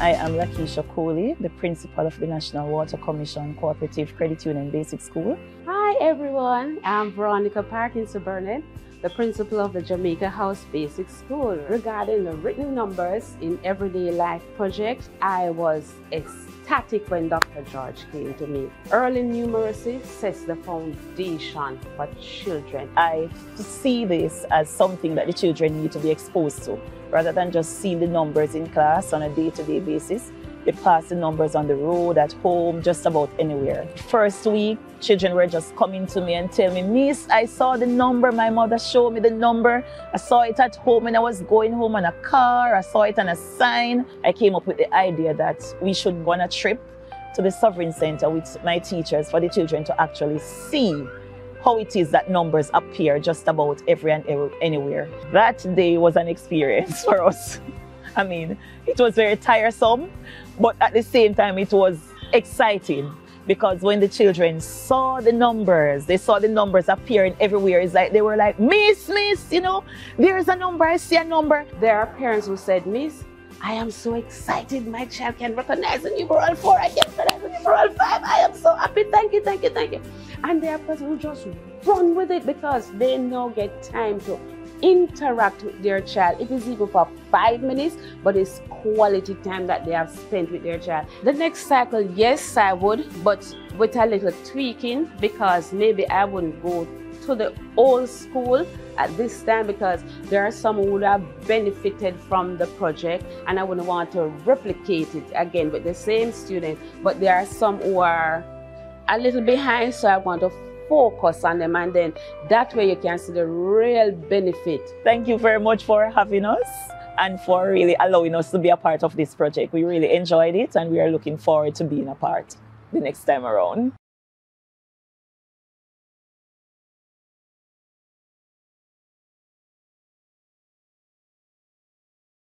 I am Lakeisha Coley, the principal of the National Water Commission Cooperative Credit Union Basic School. Hi everyone, I'm Veronica Parkinson Burnett, the principal of the Jamaica House Basic School. Regarding the written numbers in Everyday Life project, I was ecstatic when Dr. George came to me. Early numeracy sets the foundation for children. I see this as something that the children need to be exposed to rather than just seeing the numbers in class on a day-to-day basis. They pass the numbers on the road, at home, just about anywhere. First week, children were just coming to me and tell me, Miss, I saw the number. My mother showed me the number. I saw it at home when I was going home on a car. I saw it on a sign. I came up with the idea that we should go on a trip to the Sovereign Center with my teachers for the children to actually see how it is that numbers appear just about every and anywhere. That day was an experience for us. I mean, it was very tiresome, but at the same time, it was exciting because when the children saw the numbers, they saw the numbers appearing everywhere. It's like they were like, Miss, Miss, you know, there's a number, I see a number. There are parents who said, Miss, I am so excited my child can recognize the numeral four, I can recognize the numeral five. I am so happy. Thank you, thank you, thank you. And there are persons who just run with it because they now get time to interact with their child. It is even for five minutes, but it's quality time that they have spent with their child. The next cycle, yes, I would, but with a little tweaking because maybe I wouldn't go to the old school at this time because there are some who have benefited from the project and I wouldn't want to replicate it again with the same student. But there are some who are a little behind, so I want to focus on them and then that way you can see the real benefit. Thank you very much for having us and for really allowing us to be a part of this project. We really enjoyed it and we are looking forward to being a part the next time around.